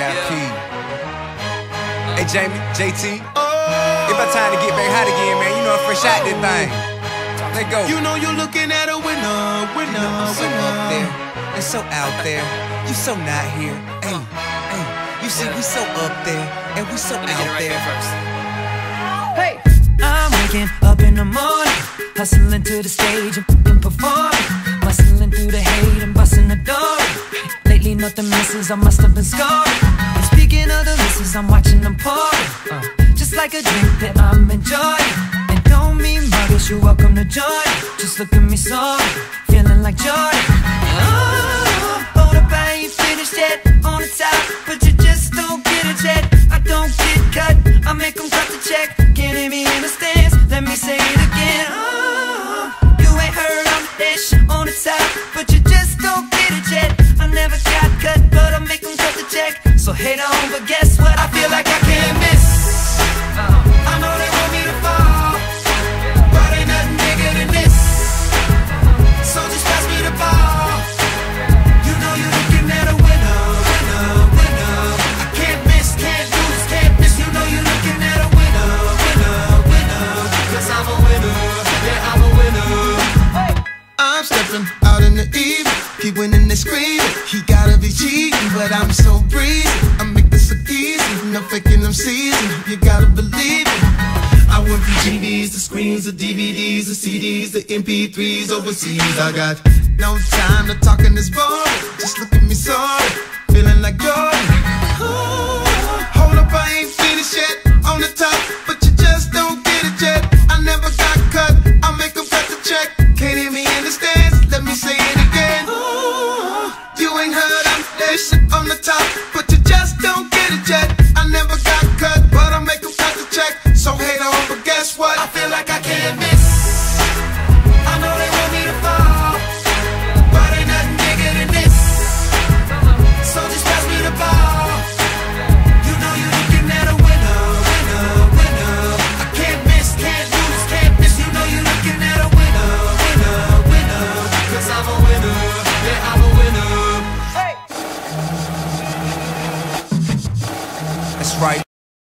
Scout Key. Hey, Jamie, JT. It's about time to get back hot again, man. You know I'm fresh out this oh. thing. Let go. You know you're looking at a winner, winner, You know I'm so winner. up there and so out there. You so not here. Hey, hey. You see, we so up there and we so out there. Hey! I'm waking up in the morning, hustling to the stage and f***ing performing, bustling through the hate and busting the door. Lately nothing misses, I must have been scoring. Just like a drink that I'm enjoying. And don't mean muggish, you're welcome to join. Just look at me sorry, feeling like Jordan. So on, but guess what? I feel like I can't miss. I know they want me to fall, but ain't nothing bigger than this. So just pass me the ball. You know you're looking at a winner, winner, winner. I can't miss, can't lose, can't miss. You know you're looking at a winner, winner, I'm a winner, yeah, I'm a winner. I'm stepping out in the evening. Keep winning, they screaming. He gotta be cheating, but I'm so breezy. No faking them season. You gotta believe it. I went from GDs to screens to DVDs to CDs to MP3s overseas. I got no time to talk in this boring. Just look at me sorry, feeling like Jordan. Ooh, hold up, I ain't finished yet on the top, but you just don't get it yet. I never got cut, I make 'em cut the check. Can't hear me in the stands, let me say it again. Ooh, you ain't heard I'm this on the top, but